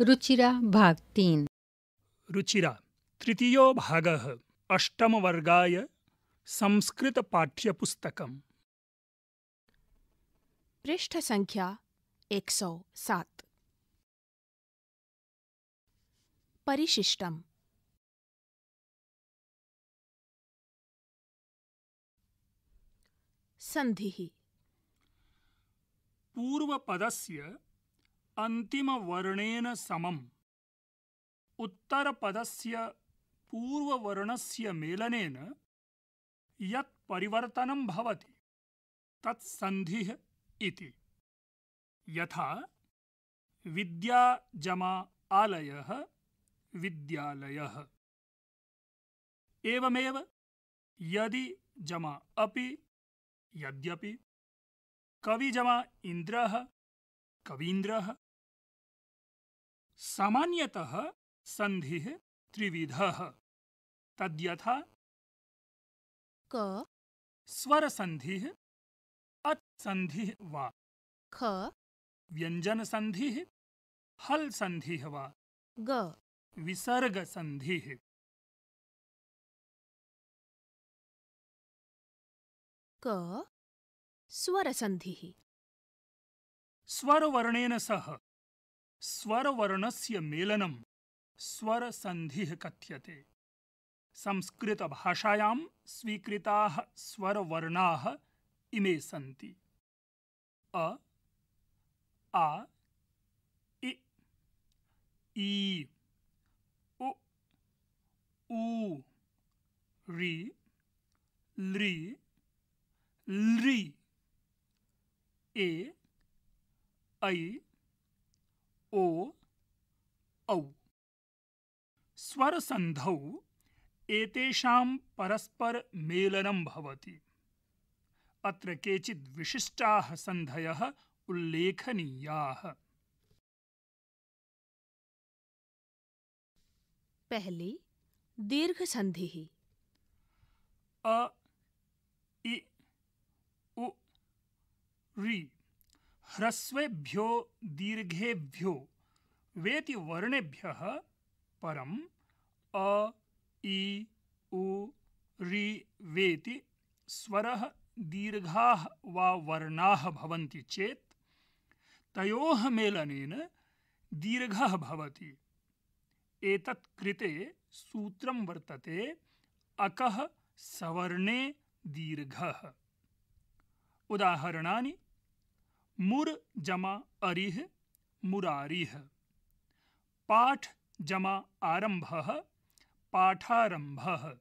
रुचिरा भाग तीन। रुचिरा तृतीयो भागः अष्टमवर्गाय संस्कृतपाठ्यपुस्तकम्। पृष्ठ संख्या 107 परिशिष्टम। संधिः। पूर्वपदस्य अन्तिमवर्णेन समम्। उत्तरपदस्य पूर्ववर्णस्य मेलनेन यत् परिवर्तनं भवति, तत् सन्धिः इति। यथा, विद्या जमा आलयः, विद्यालयः। एवमेव, यदि जमा अपि, यद्यपि कविजमा इन्द्रः, कवीन्द्रः सामान्यतः सन्धिः त्रिविधः। तद्यथा क। स्वरसन्धिः अत्सन्धिः वा। ख। व्यञ्जनसन्धिः हल् सन्धिः वा। ग। विसर्गसन्धिः। क। स्वरसन्धिः। स्वरवर्णेन सह। स्वरवर्णस्य मेलनं स्वरसन्धिः कथ्यते। संस्कृतभाषायां स्वीकृताः स्वरवर्णाः इमे सन्ति। अ, आ, इ, ई, उ ऊ ऋ लृ लृ, ए, ऐ ओ औ। स्वरसन्धौ एतेषां परस्परमेलनं भवति। अत्र केचित् विशिष्टाः सन्धयः उल्लेखनीयाः। पहली दीर्घ संधिः अ इ उ ऋ ह्रस्वेभ्यो दीर्घेभ्यो। वेति वर्णेभ्यः परम् अ, इ, उ ऋ वेति स्वरः दीर्घाः वा वर्णाः भवन्ति चेत् तयोः मेलनेन दीर्घः भवति। एतत् कृते सूत्रं वर्तते अकः सवर्णे दीर्घः। उदाहरणानि मुर् जमा अरिः मुरारिः पाठ जमा आरम्भः पाठारम्भः।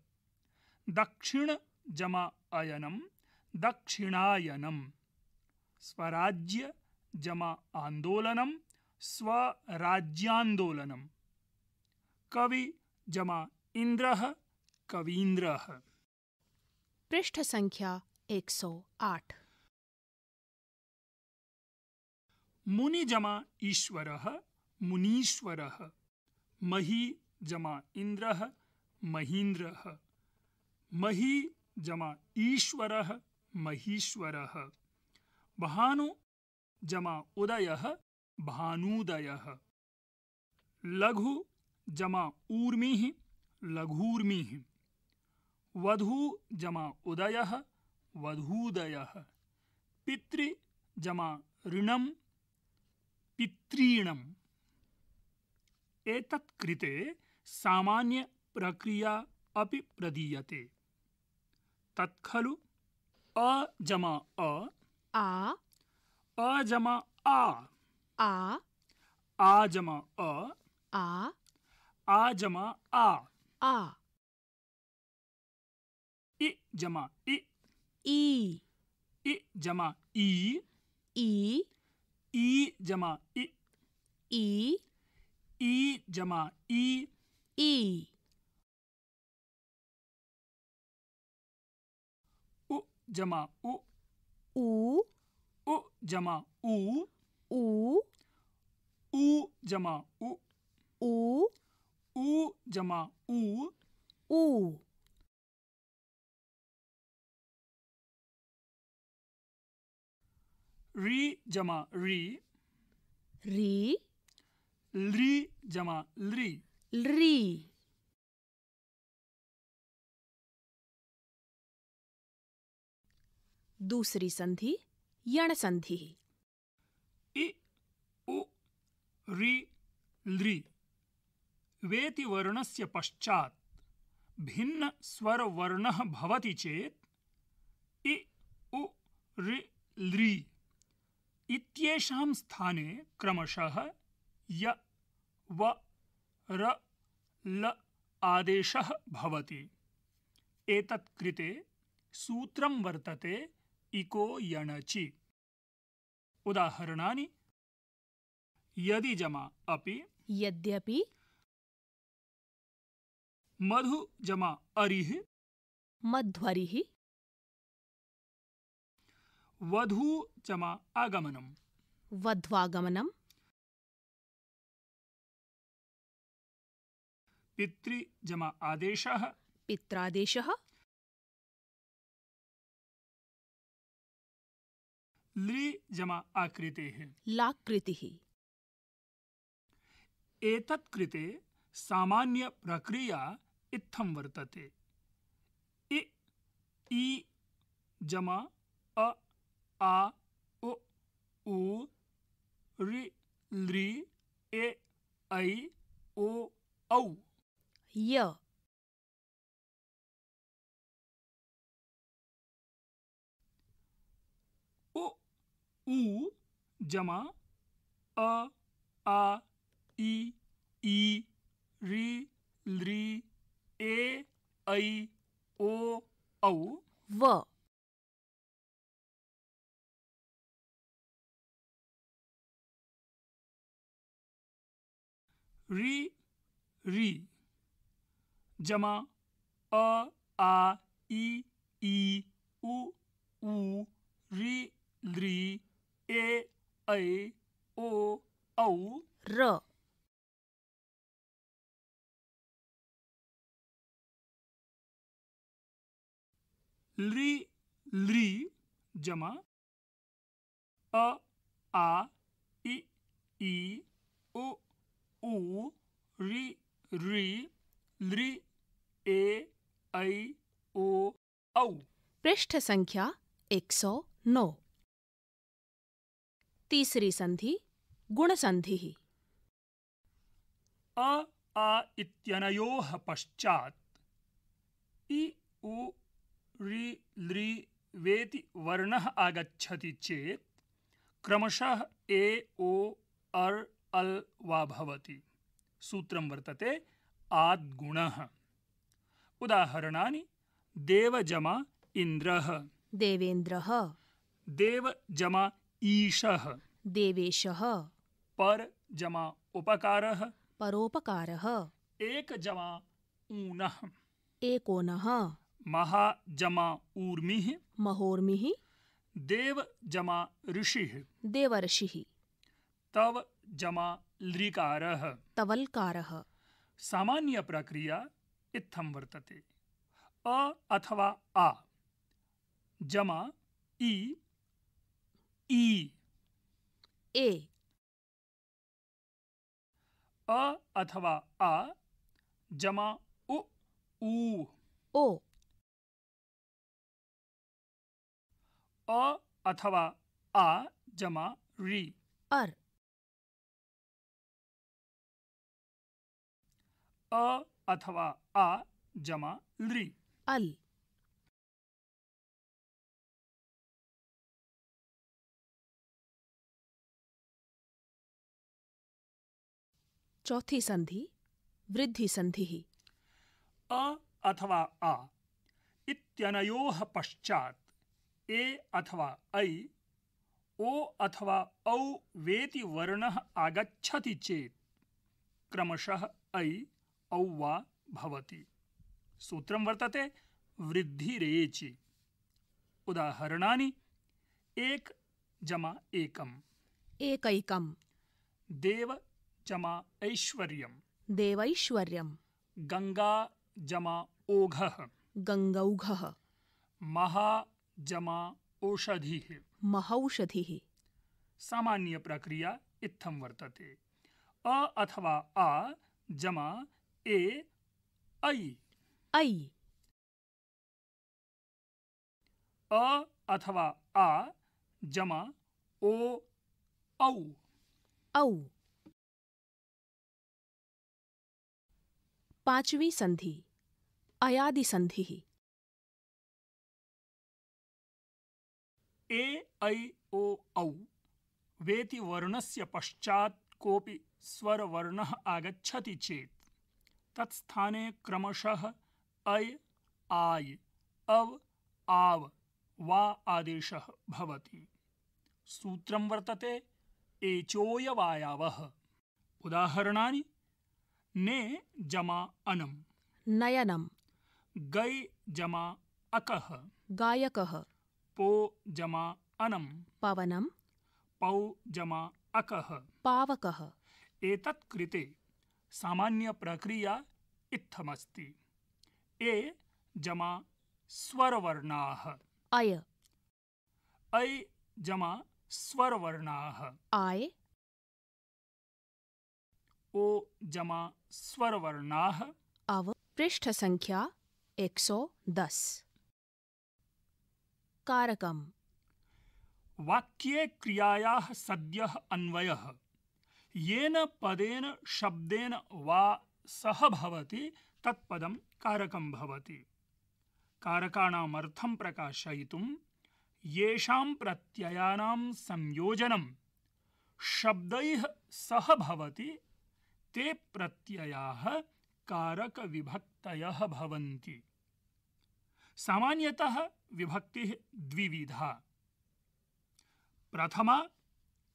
दक्षिण जमा अयनं दक्षिणायनं। स्वराज्य जमा आन्दोलनं स्वराज्यान्दोलनं। कवि जमा इन्द्रः कवीन्द्रः। पृष्ठ संख्या 108 मुनि जमा ईश्वरः मुनीश्वरः। मही जमा इन्द्रः महीन्द्रः मही जमा ईश्वरः, महीश्वरः। भानु जमा उदयः, भानूदयः। लघु जमा ऊर्मिः, लघूर्मिः। वधू जमा उदयः, वधूदयः। पितृ जमा ऋणं पितॄणम्। एतत् कृते सामान्य प्रक्रिया अपि प्रदीयते। तत् खलु? अ जमा अ। आ। अ जमा आ। आ। आ जमा अ। आ। आ जमा आ। आ। इ जमा इ। ई। इ जमा ई। ई। ई जमा इ। ई। ई जमा ई ई उ जमा उ. ऊ उ जमा उ. ऊ उ जमा उ. ऊ उ जमा उ. ऊ रि जमा रि. री. ल्री जमा ल्री ल्री दूसरी संधि यण संधि। इ उ रि लृ। वेति वर्णस्य पश्चात् भिन्न स्वरवर्णः भवति चेत् इ उ रि लृ। इत्येषां स्थाने क्रमशः य व र ल आदेशः भवति। एतत् कृते सूत्रं वर्तते इको यणचि। उदाहरणानि। यदि जमा अपि। यद्यपि। मधु जमा अरिः। मध्वरिः। वधू जमा आगमनम्। वध्वागमनम्। पितृ जमा आदेशः। पित्रादेशः। लृ जमा आकृतेः। लाकृतिः। एतत् कृते सामान्य प्रक्रिया इत्थं वर्तते। इ ई जमा अ आ उ उ ऋ लृ ए ऐ ओ औ। य उ ऊ जमा अ आ इ ई ऋ लृ ए ऐ ओ औ व रि रि जमा अ आ इ ई उ ऊ ऋ लृ ए ऐ ओ औ। र। लृ लृ जमा अ आ इ ई उ ऊ ऋ ऋ लृ ए ऐ ओ औ। पृष्ठ संख्या 109 तीसरी संधि गुण संधि अ आ इत्यनयोः पश्चात् इ उ ऋ लृ वेति वर्णः आगच्छति चेत् क्रमशः ए ओ अर् अल् वा भवति। सूत्रं वर्तते आद्गुणः। उदाहरणानि देवजमा इन्द्रः। देवेन्द्रः। देवजमा ईशः। देवेशः। पर जमा उपकारः। परोपकारः। एक जमा ऊनः। एकोनः। महा जमा ऊर्मिः। महोर्मिः। देव जमा ऋषिः। देवर्षिः तव जमा लृकारः तवल्कारः। सामान्य प्रक्रिया इत्थं वर्तते। अ अथवा आ। जमा इ ई। ए। अ अथवा आ। जमा उ। ऊ ओ। अ अथवा आ। जमा रि। अर्। अ अथवा आ जमा लृ। अल्। चौथी संधि वृद्धि संधि। ही अ अथवा आ इत्यनयोः पश्चात् ए अथवा ऐ ओ अथवा औ वेति वर्णः आगच्छति चेत् क्रमशः ऐ औ वा भवति। सूत्रं वर्तते वृद्धिरेचि उदाहरणानि एक जमा एकम्। एकैकम्। देव जमा ऐश्वर्यम्। देवैश्वर्यम् गंगा जमा ओघः। गङ्गौघः महा जमा औषधिः। महौषधिः सामान्य प्रक्रिया इत्थं वर्तते। अ अथवा आ जमा ए ऐ ऐ अ अथवा आ जमा ओ औ। औ। पांचवी संधि अयादि संधि। ए ऐ ओ औ। वेति वर्णस्य पश्चात् कोऽपि स्वरवर्णः आगच्छति चेत्। तत्स्थाने क्रमशः ऐ आय् अव् आव् वा आदेशः भवति। सूत्रं वर्तते एचोयवायावः। उदाहरणानि ने जमा अनम्। नयनम। गै जमा अकः। गायकः। पो जमा अनम्। पवनम। पौ जमा अकः। पावकः। एतत् कृते सामान्यप्रक्रिया इत्थमस्ति। ए जमा स्वरवर्णाः। अय ऐ जमा स्वरवर्णाः। आय। ओ जमा स्वरवर्णाः। अव पृष्ठ संख्या 110 कारकम। वाक्ये क्रियायाः सद्यः अन्वयः। येन पदेन शब्देन वा सह भवति, तत्पदं कारकं भवति। कारकाणामर्थं प्रकाशयितुं येषां प्रत्ययानां संयोजनं शब्दैः सह भवति, ते प्रत्ययाः कारकविभक्तयः भवन्ति। सामान्यतः विभक्तिः द्विविधा। प्रथमा,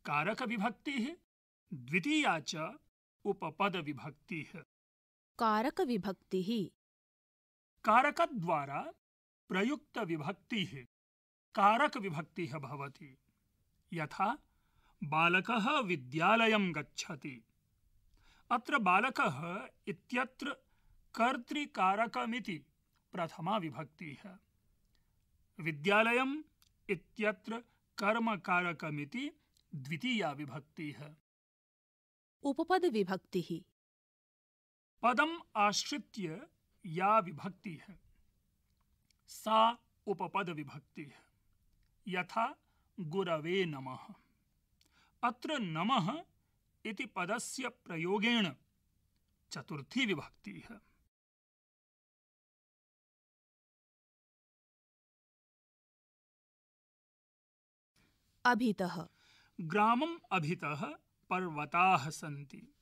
कारकविभक्तिः द्वितीया च उपपदविभक्तिः। कारक विभक्ति ही कारकद्वारा प्रयुक्तविभक्तिः। कारकविभक्तिः भवति। यथा बालकः विद्यालयं गच्छति। अत्र बालकः इत्यत्र कर्तृकारकमिति प्रथमा विभक्तिः। विद्यालयम् इत्यत्र कर्मकारकमिति द्वितीया विभक्तिः। उपपद विभक्ति ही पदम् आश्रित्य या विभक्तिः। सा उपपदविभक्तिः। यथा गुरवे नमः। अत्र नमः इति पदस्य प्रयोगेण चतुर्थी विभक्तिः। अभितः। ग्रामम् अभितः। पर्वताः सन्ति।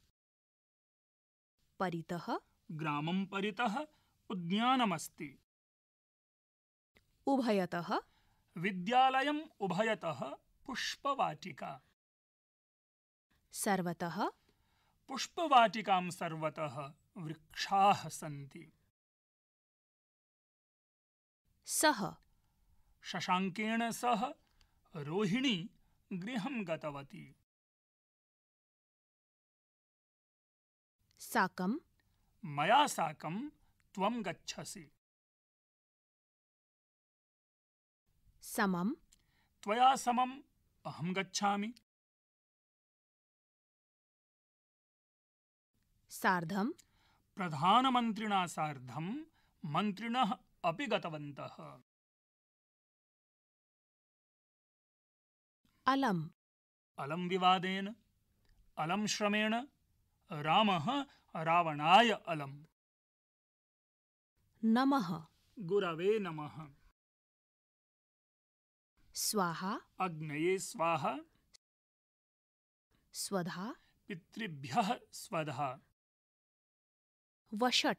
परितः? ग्रामं परितः उद्यानमस्ति। उभयतः? विद्यालयम् उभयतः पुष्पवाटिका। सर्वतः? पुष्पवाटिकां सर्वतः वृक्षाः सन्ति। सह शशाङ्केन सह रोहिणी गृहं गतवती। साकं। मया साकं त्वं गच्छसि। समं त्वया समम् अहं गच्छामि। सार्धं प्रधानमन्त्रिणा सार्धं मन्त्रिणः अपि गतवन्तः। अलम्। अलं विवादेन अलं श्रमेण रामः रावणाय अलम्। नमः। गुरवे नमः। स्वाहा। अग्नये स्वाहा। स्वधा। पितृभ्यः स्वधा। वषट्।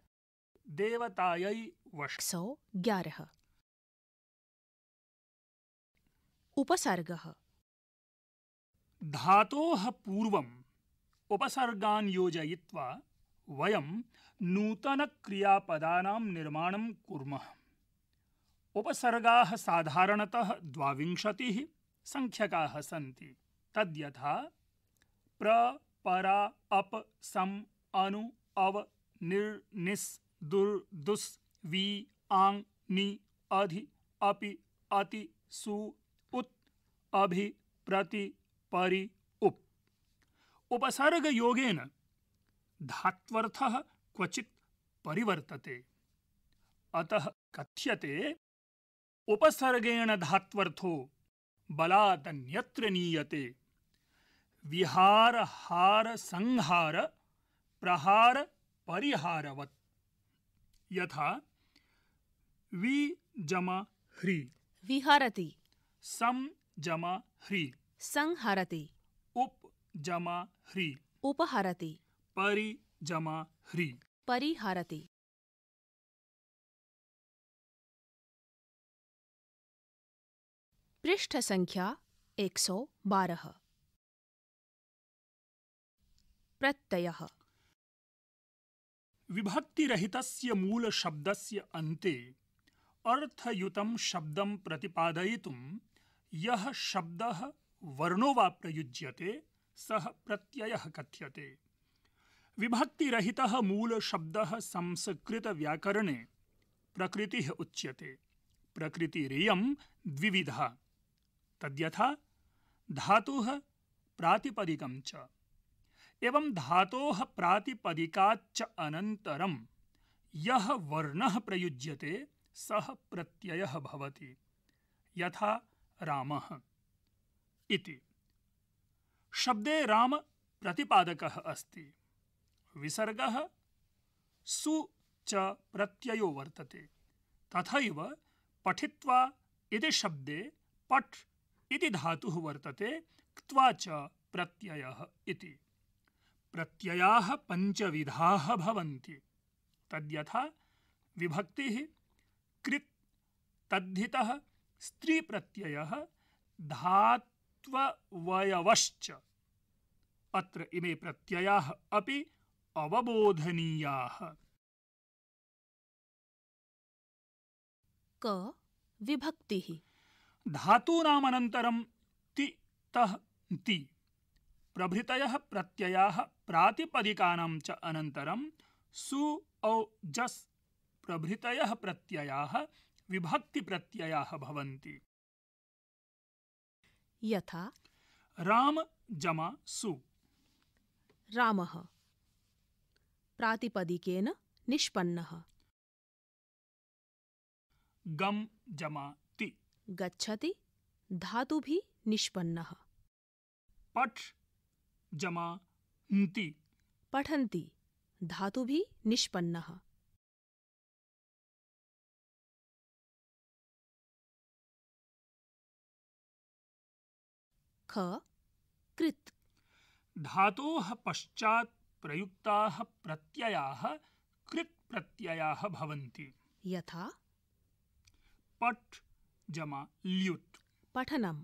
देवतायै वष। सौ ग्यारह। उपसर्गः। धातोः पूर्वम्। उपसर्गान् योजयित्वा वयं नूतनक्रियापदानां निर्माणं कुर्मः। उपसर्गाः साधारणतः द्वाविंशतिः सङ्ख्यकाः सन्ति। तद्यथा प्र, परा, अप सम अनु, अव, निर्, निस्, दुर्, दुस्, वि, आङ्, नि, अधि, अपि, अति, सु, उत्, अभि, प्रति, परि, उप्। उपसर्गयोगेन धात्वर्थः क्वचित् परिवर्तते। अतः कथ्यते उपसर्गेण धात्वर्थो बलादन्यत्र नीयते। विहार हार संहार प्रहार परिहारवत् यथा वि जम ह्री। विहरति। सम जम ह्री। संहरति। उप जम ह्री। उपहरति। परि जम ह्री परिहरति पृष्ठ संख्या 112 प्रत्ययः। विभक्तिरहितस्य मूलशब्दस्य अन्ते अर्थयुतं शब्दं प्रतिपादयितुं यः शब्दः वर्णो वा प्रयुज्यते सः प्रत्ययः कथ्यते। विभक्तिरहितः मूलशब्दः संस्कृतव्याकरणे प्रकृतिः उच्यते। प्रकृतिरियं द्विविधा। तद्यथा धातुः प्रातिपदिकं च। एवं धातोः प्रातिपदिकाच्च अनन्तरं यः वर्णः प्रयुज्यते, सः प्रत्ययः भवति। यथा रामः। इति। शब्दे राम प्रतिपादकः अस्ति। विसर्गः सु च प्रत्ययो वर्तते। तथैव पठित्वा इति शब्दे पठ् इति धातुः वर्तते, क्त्वा च प्रत्ययः इति। प्रत्ययाः पञ्चविधाः भवन्ति। तद्यथा विभक्तिः कृत् तद्धितः स्त्रीप्रत्ययः धात्ववयवश्च। अत्र इमे प्रत्ययाः अपि अवबोधनीयाः। क विभक्तिः। धातूनामनन्तरं ति तः ति। प्रभृतयः प्रत्ययाः प्रातिपदिकानां च अनन्तरं सु औ जस् प्रभृतयः प्रत्ययाः विभक्तिप्रत्ययाः भवन्ति। यथा राम जमा सु। रामः। प्रातिपदिकेन निष्पन्नः। गम जमा ति गच्छति धातुभिः निष्पन्नः। पठ जमा न्ति पठन्ति धातुभिः निष्पन्नः। ख कृत्। धातोः पश्चात् प्रयुक्ताः प्रत्ययाः कृत् प्रत्ययाः भवन्ति। यथा पठ जमा ल्युट् पठनं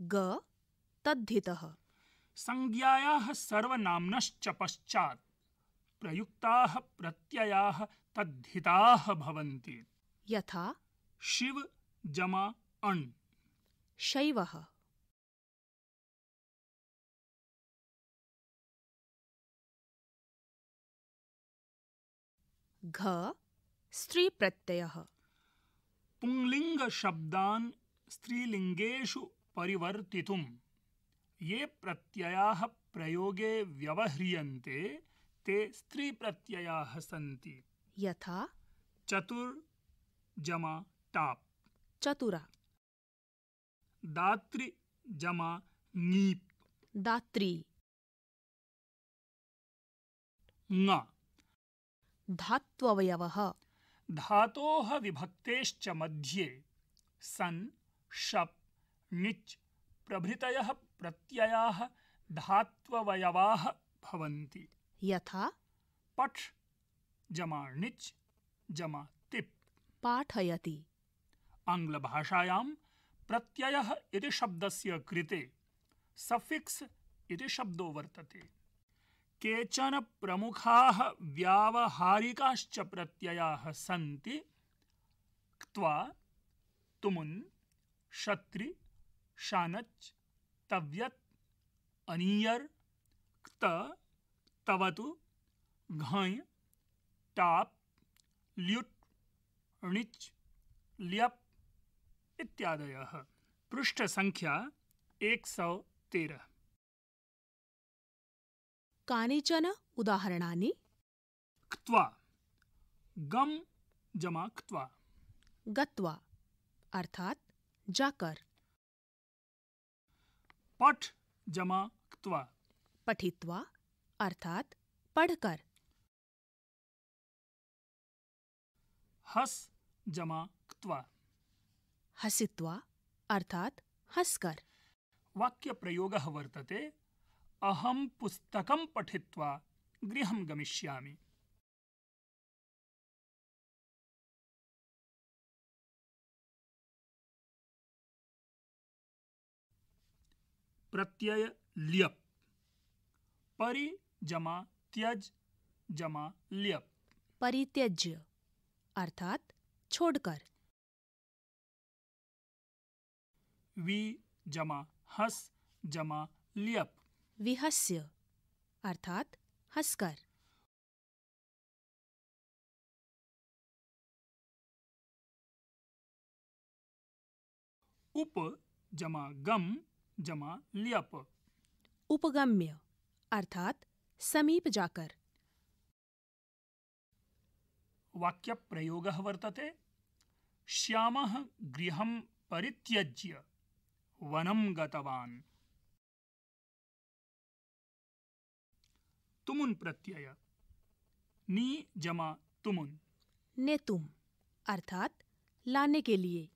ग तद्धितः। संज्ञायाः सर्वनाम्नश्च पश्चात्। प्रयुक्ताः प्रत्ययाः तद्धिताः भवन्ति। यथा शिव जमा अण्। शैवः। घ स्त्रीप्रत्ययः। पुंलिङ्गशब्दान् स्त्रीलिङ्गेषु परिवर्तितुं ये प्रत्ययाः प्रयोगे व्यवह्रियन्ते ते स्त्रीप्रत्ययाः सन्ति। यथा चतुर् जमा टाप्। चतुरा। दातृ जमा ङीप्। दात्री। ङ। धात्ववयवः। धातोः विभक्तेश्च मध्ये सन् शप् णिच् प्रभृतयः प्रत्ययाः धात्ववयवाः भवन्ति। यथा पठ् जमा णिच् जमा तिप्। पाठयति। आङ्ग्लभाषायां प्रत्ययः इति शब्दस्य कृते सफिक्स् इति शब्दो वर्तते। केचन प्रमुखाः व्यावहारिकाश्च प्रत्ययाः सन्ति। क्त्वा, तुमुन् शत्रि शानच्, तव्यत्, अनीयर्, क्त, तवतु, घञ्, टाप्, ल्युट्, णिच्, ल्यप् इत्यादयः। पृष्ठसङ्ख्या एक सौ तेरह। कानिचन उदाहरणानि? क्त्वा। गम जमा क्त्वा। गत्वा। अर्थात जाकर। पठ जमा क्त्वा। पठित्वा। अर्थात पढ़कर। हस जमा क्त्वा। हसित्वा। अर्थात हंसकर। वाक्य प्रयोगः वर्तते। अहं पुस्तकं पठित्वा गृहं गमिष्यामि। प्रत्यय ल्यप। परि जमा त्यज जमा ल्यप। परित्यज्य अर्थात छोड़कर। वि जमा हस जमा ल्यप। विहस्य अर्थात हंसकर। उप जमा गम जमा ल्यप। उपगम्य अर्थात समीप जाकर। वाक्य प्रयोगः वर्तते। श्यामः गृहं परित्यज्य वनं गतवान्। तुमुन् प्रत्यय। नी जमा तुमुन। ने तुम अर्थात लाने के लिए।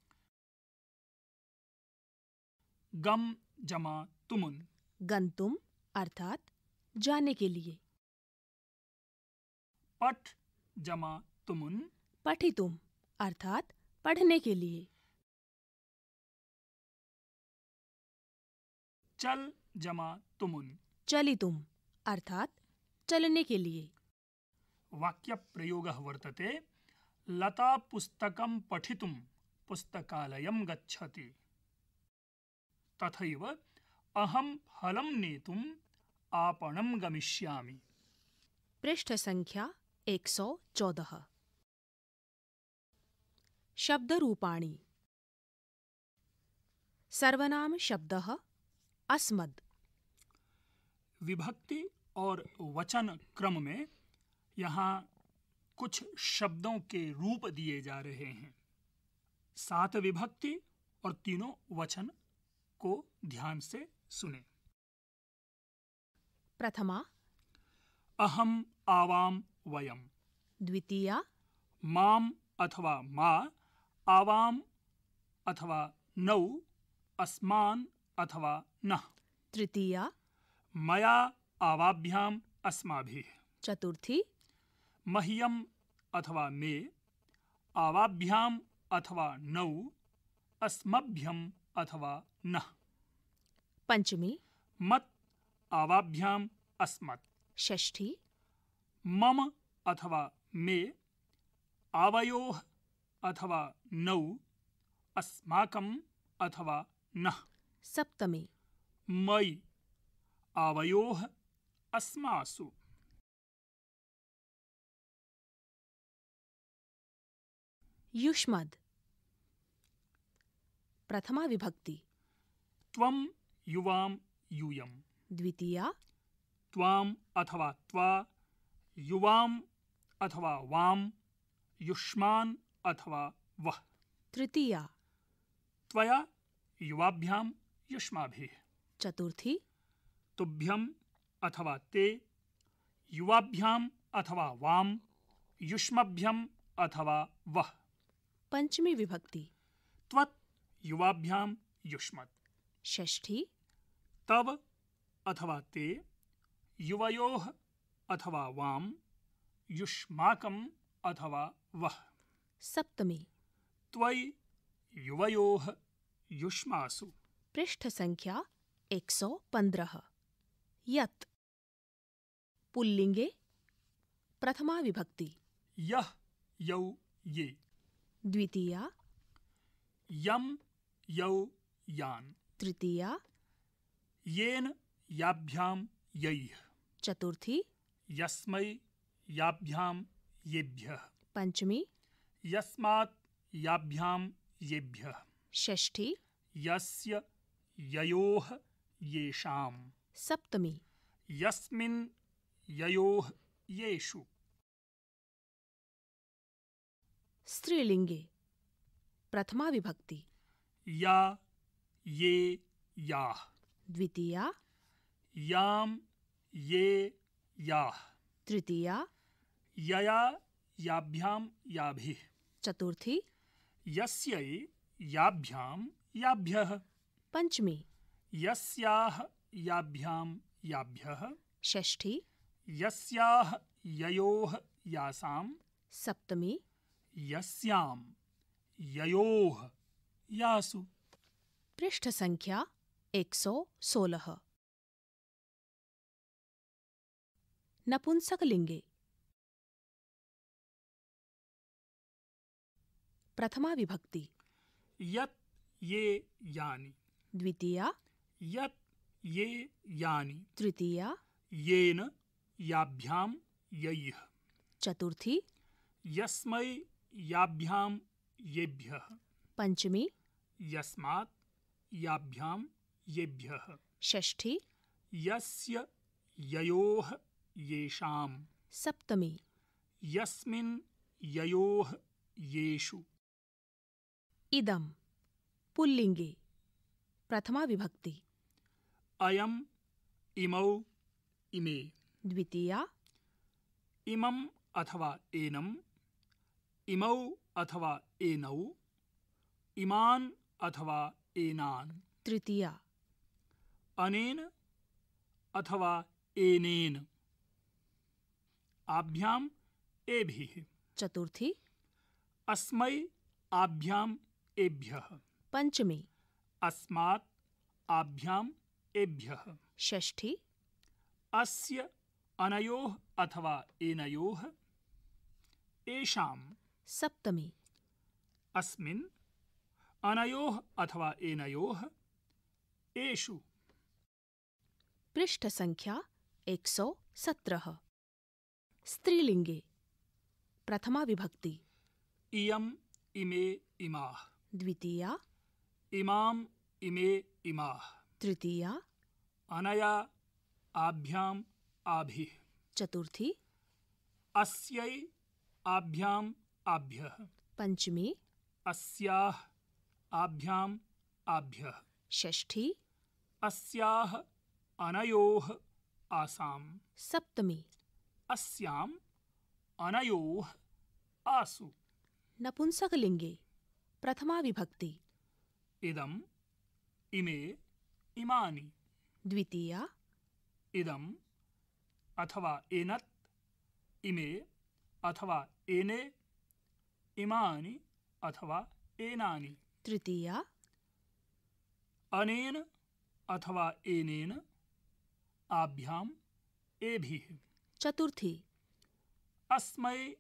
गम जमा तुमुन। गंतुम अर्थात जाने के लिए। पठ जमा तुमुन्। पठितुम अर्थात पढ़ने के लिए। चल जमा तुमुन्। चलितुम अर्थात चलने के लिए। वाक्य प्रयोगः वर्तते लता पुस्तकं पठितुं पुस्तकालयं गच्छति। तथैव अहं फलं नेतुम् आपणं गमिष्यामि। पृष्ठ संख्या 114 शब्द रूपाणी सर्वनाम शब्दः अस्मद्। विभक्ति और वचन क्रम में यहाँ कुछ शब्दों के रूप दिए जा रहे हैं। सात विभक्ति और तीनों वचन को ध्यान से सुने। प्रथमा। अहम आवाम वयम। द्वितीया। माम अथवा मा आवाम अथवा नौ अस्मान अथवा नः। तृतीया। मया आवाभ्याम अस्माभिः। चतुर्थी। मह्यम अथवा मे आवाभ्याम अथवा नौ अस्मभ्यम अथवा नः। पंचमी मत आवाभ्याम अस्मत्। षष्ठी। मम अथवा मे आवयोः अथवा नौ अस्माकम् अथवा नः। सप्तमी। मयि आवयोः अस्मासु। युष्मद्। प्रथमा विभक्ति। त्वं युवां यूयं द्वितीया। त्वाम् अथवा त्वा युवाम् अथवा वां युष्मान् अथवा वः। तृतीया। त्वया युवाभ्यां युष्माभिः। चतुर्थी। तुभ्यम् अथवा ते युवाभ्याम् अथवा वां युष्मभ्यम् अथवा वः। पंचमी विभक्ति। त्वत् युवाभ्यां युष्मत्। षष्ठी। तव अथवा ते युवयोः अथवा वां युष्माकम् अथवा वः। सप्तमी। त्वयि युवयोः युष्मासु। पृष्ठ संख्या 115 यत् पुल्लिंगे प्रथमा विभक्ति। यः यौ ये। द्वितीया। यं यौ यान्। तृतीया। येन याभ्यां यैः चतुर्थी। यस्मै याभ्यां येभ्यः। पंचमी। यस्मात् याभ्यां येभ्यः। षष्ठी। यस्य ययोः येषाम्। सप्तमी। यस्मिन् ययोः येषु स्त्रीलिंगे प्रथमा विभक्ति। या ये याः द्वितीया। यां ये याः तृतीया। यया याभ्यां याभिः। चतुर्थी। यस्यै याभ्यां याभ्यः। पंचमी। यस्याः याभ्यां याभ्यः। षष्ठी। यस्याः ययोः यासां सप्तमी। यस्यां ययोः यासु। पृष्ठ संख्या एक सौ सोलह। नपुंसकलिंगे प्रथमा विभक्ति। यत् ये यानि। द्वितीया। यत् ये यानि। तृतीया। येन याभ्यां यैः। चतुर्थी। यस्मै याभ्यां येभ्यः। पंचमी। यस्मात् याभ्यां येभ्यः। षष्ठी। यस्य ययोः येषां सप्तमी। यस्मिन् ययोः येषु। इदम। पुल्लिंगे प्रथमा विभक्ति। अयम् इमौ इमे। द्वितीया? इमम् अथवा एनम् इमौ अथवा एनौ इमान् अथवा एनान्। तृतीया। अनेन अथवा एनेन। आभ्याम् एभिः। चतुर्थी। अस्मै आभ्याम् एभ्यः। पंचमी अस्मात् आभ्याम् एभ्यः। षष्ठी। अस्य अनयोः अथवा एनयोः। एषां सप्तमी। अस्मिन्। अनयोः अथवा एनयोः। एषु। पृष्ठ संख्या एक सौ सत्रह स्त्रीलिंगे प्रथमा विभक्ति। इयम् इमे इमाः। द्वितीया। इमाम् इमे इमाः। तृतीया। अनया आभ्याम् आभिः। चतुर्थी। अस्यै आभ्याम् आभ्यः। पंचमी। अस्याः आभ्याम् आभ्यः। षष्ठी। अस्याः अनयोः आसाम्। सप्तमी। अस्याम् अनयोः आसु। नपुंसकलिंगे प्रथमा विभक्ति। इदम् इमे इमानि। द्वितीया। इदम् अथवा एनत् इमे अथवा एने इमानि अथवा एनानि। तृतीया। अनेन अथवा एनेन आभ्याम् एभिः। चतुर्थी। अस्मै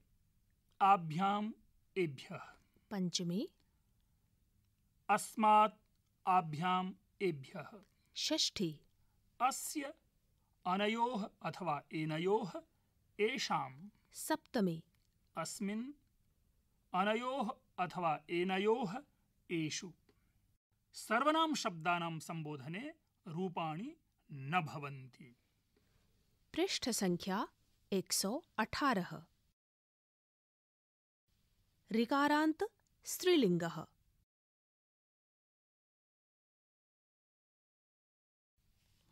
आभ्याम् एभ्यः। पंचमी अस्मात् आभ्याम् एभ्यः। षष्ठी। अस्य अनयोः अथवा एनयोः एषां। सप्तमी। अस्मिन् अनयोः अथवा एनयोः एषु। सर्वनाम शब्दानां संबोधने रूपाणि न भवन्ति। पृष्ठ संख्या एक सौ अठारह ऋकारांत स्त्रीलिंगः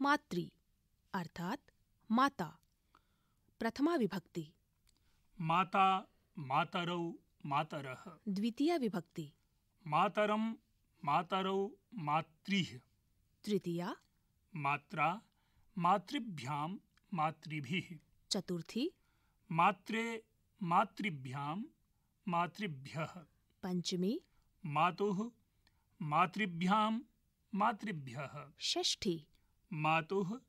मातृ। अर्थात माता प्रथमा विभक्ति। माता मातरौ मातरः। द्वितीया विभक्ति। मातरं मातरौ मातृः। तृतीया। मात्रा मातृभ्यां मातृभिः। चतुर्थी। मात्रे मातृभ्यां मातृभ्यः। पंचमी मातुः मातृभ्यां मातृभ्यः। षष्ठी। मातुः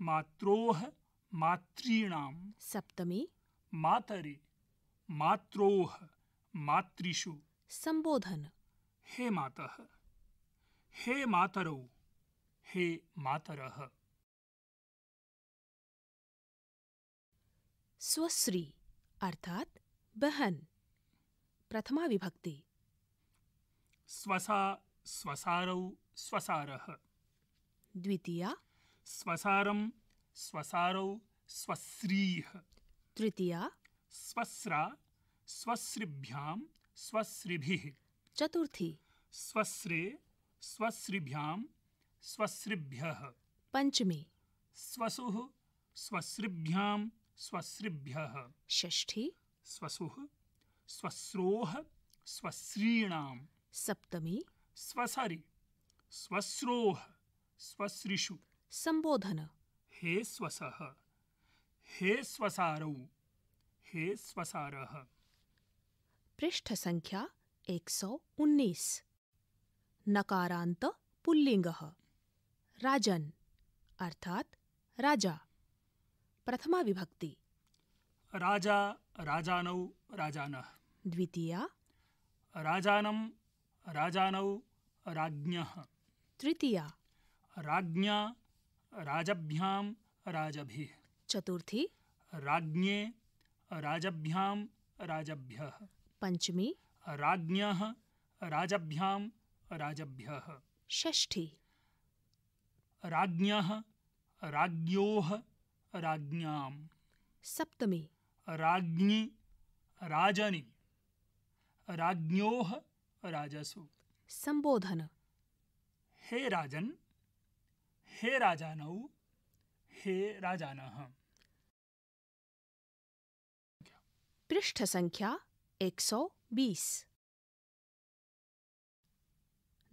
मात्रोः मातॄणां सप्तमी। मातरि मात्रोः मातृषु। संबोधन। हे मातः हे मातरौ हे मातरः। स्वश्री अर्थात बहन। प्रथमा विभक्ति। स्वसा स्वसारौ स्वसारः। द्वितीया। स्वसारं स्वसारौ स्वश्रीः तृतीया। स्वस्रा स्वश्रिभ्यां स्वश्रिभिः चतुर्थी। स्वस्रे स्वश्रिभ्यां स्वश्रिभ्यः पंचमी। स्वसुः स्वश्रिभ्यां स्वश्रिभ्यः षष्ठी। स्वसुः स्वस्रोः स्वश्रीणां सप्तमी। स्वसरि स्वस्रोः स्वश्रिषु संबोधन। हे स्वसः हे स्वसारौ हे स्वसारः। पृष्ठ संख्या 119 नकारांत पुल्लिंग राजन अर्थात राजा। प्रथमा विभक्ति। राजा राजानौ राजानः। द्वितीया। राजानं राजानौ राज्ञः। तृतीया। राज्ञा राजभ्यां राजभिः। चतुर्थी। राज्ञे राजभ्यां राजभ्यः। पंचमी। राज्ञः राजभ्यां राजभ्यः। षष्ठी। राज्ञः राज्ञोः राज्ञां सप्तमी। राज्ञि राजनि। राज्ञोः राजसु। संबोधन। हे राजन् हे राजानौ हे राजानः। पृष्ठ संख्या 120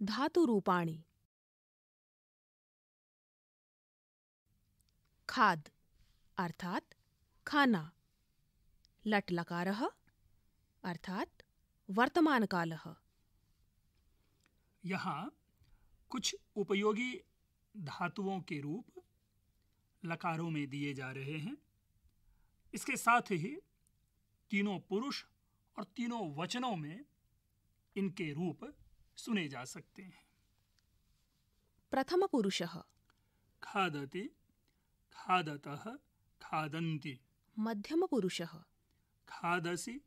धातु रूपाणि खाद अर्थात खाना। लट लकारः अर्थात वर्तमान काल यहाँ कुछ उपयोगी धातुओं के रूप लकारों में दिए जा रहे हैं। इसके साथ ही तीनों पुरुष और तीनों वचनों में इनके रूप सुने जा सकते हैं। प्रथम पुरुषः खादति खादतः खादन्ति। मध्यम पुरुष खादसि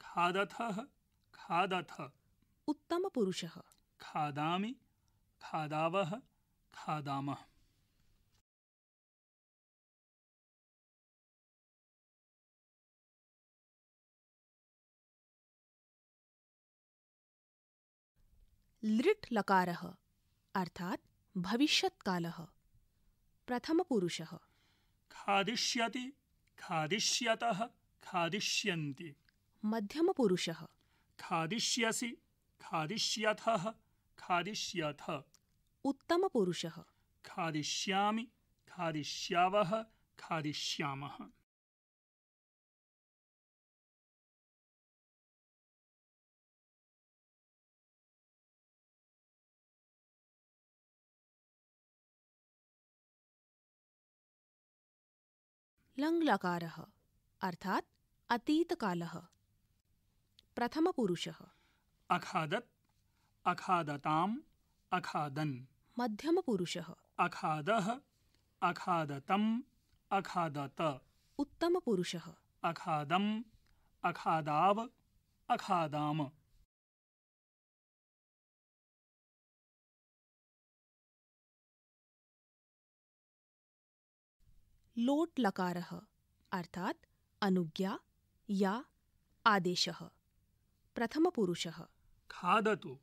खादथः खादथ। उत्तम पुरुष खादामि खादावः खादामः। लृट् लकारः अर्थात भविष्यत्कालः। प्रथम पुरुषः। खादिष्यति खादिष्यतः खादिष्यन्ति। मध्यम पुरुषः। खादिष्यसि खादिष्यथः खादिष्यथ। उत्तम पुरुषः खादिष्यामि खादिष्यावः खादिष्यामः। अर्थात अतीतकालः। प्रथम पुरुषः अखादत् अखादताम् अखादन्। मध्यम पुरुषः अखादः अखादतम् अखादत। उत्तम पुरुषः अखादम् अखादाव अखादाम। लोट लकारः अर्थात अनुज्ञा या आदेशः। प्रथम पुरुषः खादतु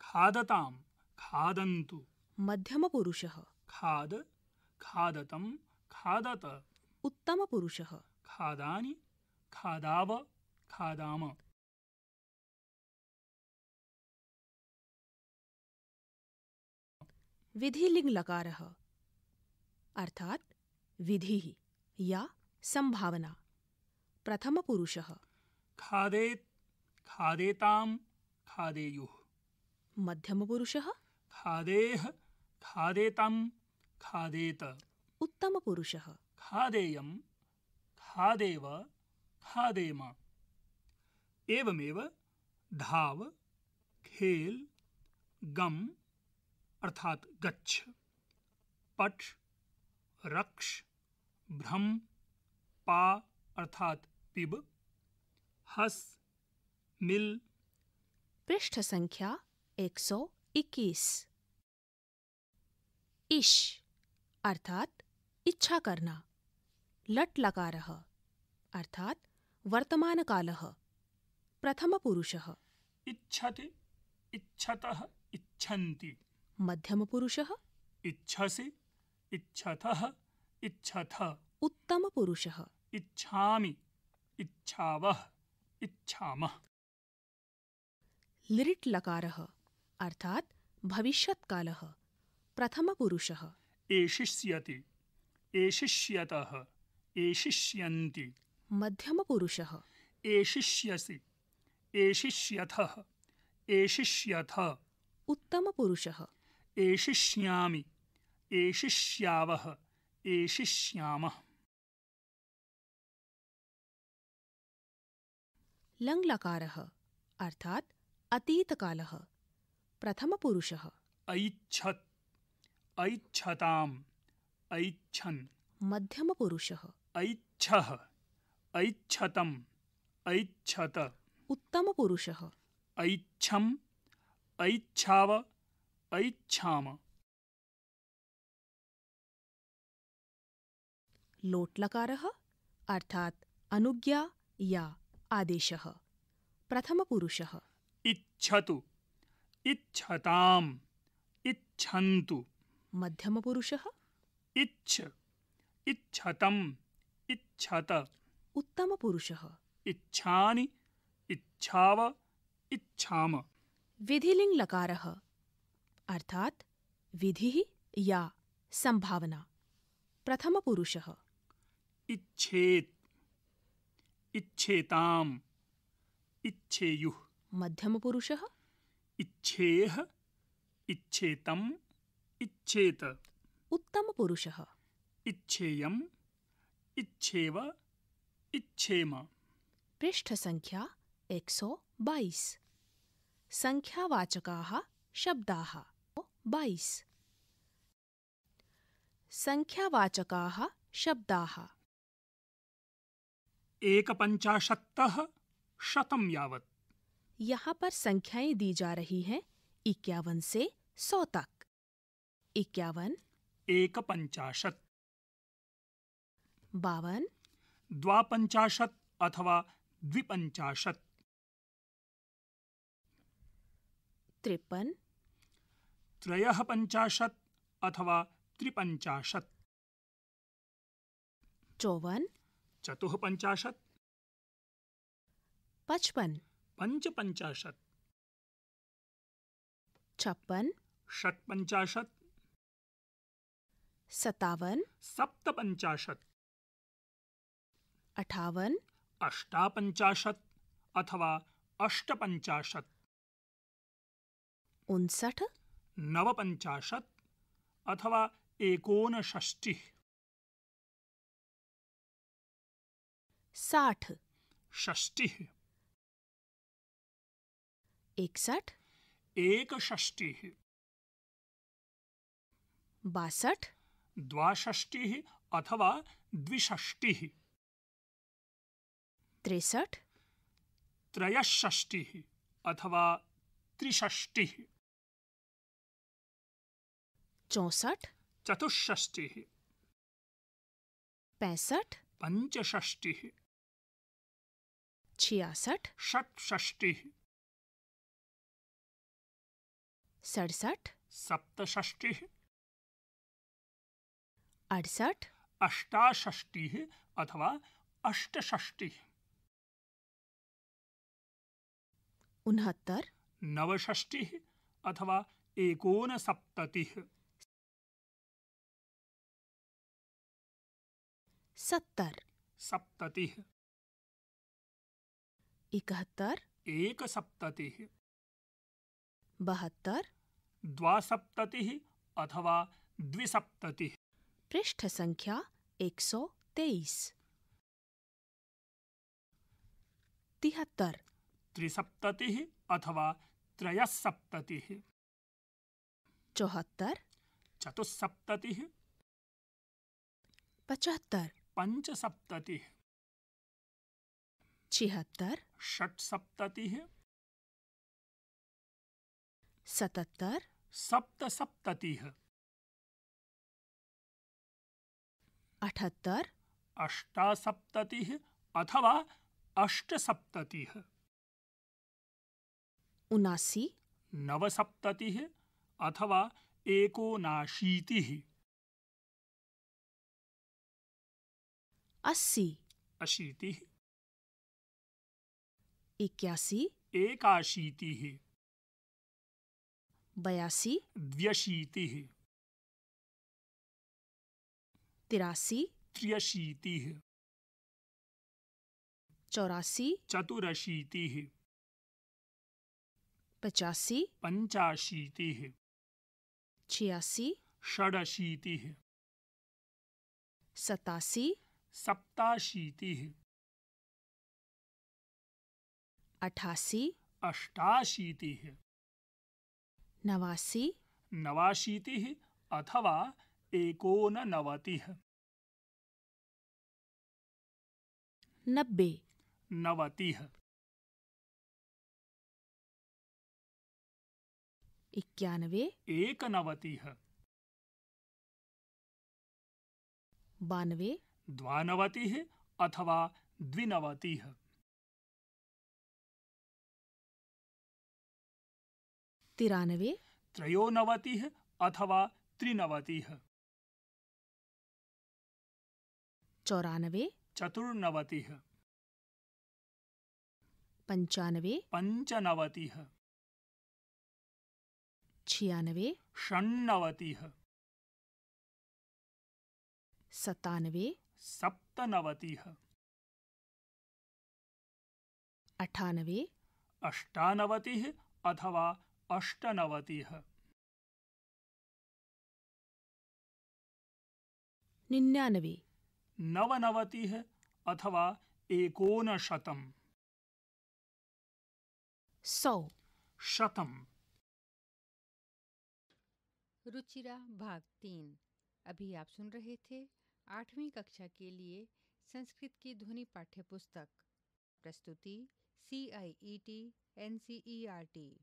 खादताम् खादन्तु। मध्यम पुरुषः खाद खादतं खादत। उत्तम पुरुषः खादानि खादाव खादाम। विधिलिङ् लकारः अर्थात विधिः या संभावना प्रथम पुरुषः खादेत् खादेतां खादेयुः। मध्यम पुरुषः खादेः खादेतं खादेत। उत्तम पुरुषः खादेयं खादेव खादेम। एवमेव धाव खेल गम अर्थात गच्छ। पठ रक्ष भ्रम पा अर्थात पिब। हस मिल। पृष्ठ संख्या 121 इश अर्थात इच्छा करना। लट् लकारः अर्थात वर्तमानकालः प्रथमपुरुषः इच्छति इच्छतः इच्छन्ति। मध्यमपुरुषः इच्छसि इच्छतः इच्छथ। उत्तमपुरुषः इच्छामि इच्छावः इच्छामः। लिरिट् लकारः अर्थात भविष्यत्कालः। प्रथमपुरुषः। एषिष्यति एषिष्यतः एषिष्यन्ति मध्यमपुरुषः। एषिष्यसि एषिष्यथः एषिष्यथ उत्तमपुरुषः। एषिष्यामि एषिष्यावः एषिष्यामः लङ् लकारः अर्थात अतीतकालः। प्रथमपुरुषः। ऐच्छत्। ऐच्छताम् ऐच्छन्। मध्यमपुरुषः। ऐच्छः ऐच्छतम् ऐच्छत। उत्तमपुरुषः। ऐच्छम् ऐच्छाव ऐच्छाम। लोट् लकारः अर्थात अनुज्ञा या आदेशः। प्रथमपुरुषः। इच्छतु इच्छताम् इच्छन्तु। मध्यमपुरुषः? इच्छ इच्छतम् इच्छत। उत्तमपुरुषः। इच्छानि इच्छाव इच्छाम। विधिलिङ् लकारः अर्थात विधिः या संभावना प्रथमपुरुषः। इच्छेत् इच्छेताम् इच्छेयुः। मध्यमपुरुषः। इच्छेह इच्छेतम्। इच्छेत। उत्तमपुरुषः। इच्छेयम् इच्छेव इच्छेम। पृष्ठसङ्ख्या एकसो बाईस। सङ्ख्यावाचकाः शब्दाः बाईस। सङ्ख्यावाचकाः शब्दाः। एकपञ्चाशत्तः शतं यावत्। यहाँ पर संख्याएँ दी जा रही हैं इक्यावन से सौ तक। इक्यावन एकपञ्चाशत् बावन द्वापञ्चाशत् अथवा द्विपञ्चाशत् त्रिपन त्रयः पञ्चाशत् अथवा त्रिपञ्चाशत् चौवन चतुः पञ्चाशत् पचपन पञ्चपञ्चाशत् छप्पन षट्पञ्चाशत् सतावन सप्तपञ्चाशत् अठावन अष्टापञ्चाशत् अथवा अष्टपञ्चाशत् उनसठ नवपञ्चाशत् अथवा एकोनषष्टिः साठ षष्टिः इकसठ एकषष्टिः बासठ द्वाषष्टिः अथवा द्विषष्टिः। तिरसठ। त्रयषष्टिः अथवा त्रिषष्टिः। चौसठ। चतुष्षष्टिः। पैंसठ। पञ्चषष्टिः। छियासठ। षट्षष्टिः। सड़सठ। सप्तषष्टिः। अड़सठ। अष्टाषष्टिः अथवा अष्टषष्टिः। उनहत्तर। नवषष्टिः अथवा एकोनसप्ततिः। सत्तर। सप्ततिः। इकहत्तर। एकसप्ततिः। बहत्तर। द्वासप्ततिः अथवा द्विसप्ततिः। पृष्ठ संख्या एक सौ तेईस। तिहत्तर। त्रिसप्ततिः अथवा त्रयसप्ततिः। चौहत्तर। चतुस्सप्ततिः पचहत्तर। पञ्चसप्ततिः। छिहत्तर। षट्सप्ततिः। सतहत्तर। सप्तसप्ततिः। अठहत्तर। अष्टासप्ततिः अथवा अष्टसप्ततिः। उनासी। नवसप्ततिः अथवा एकोनाशीतिः। अस्सी। अशीतिः। इक्यासी। एकाशीतिः। बयासी। द्व्यशीतिः। तिरासी त्र्यशीतिः चौरासी चतुरशीतिः पचासी पञ्चाशीतिः छियासी षडशीतिः सतासी सप्ताशीतिः अठासी अष्टाशीतिः नवासी नवाशीति अथवा एकोननवतिः नब्बे। नवतिः इक्यानवे। एकनवतिः बानवे। द्वानवतिः अथवा द्विनवतिः तिरानवे। त्रयोनवतिः अथवा त्रिनवतिः चौरानवे। चतुर्नवतिः पंचानवे। पञ्चनवतिः छियानवे। षण्णवतिः सतानवे सप्तनवतिः अठानवे। अष्टानवतिः अथवा अष्टनवतिः निन्यानवे। नवनवतिः अथवा एकोनशतम्। सौ। शतम्। रुचिरा भाग तीन। अभी आप सुन रहे थे आठवीं कक्षा के लिए संस्कृत की ध्वनि पाठ्य पुस्तक प्रस्तुति C I E T N C E R T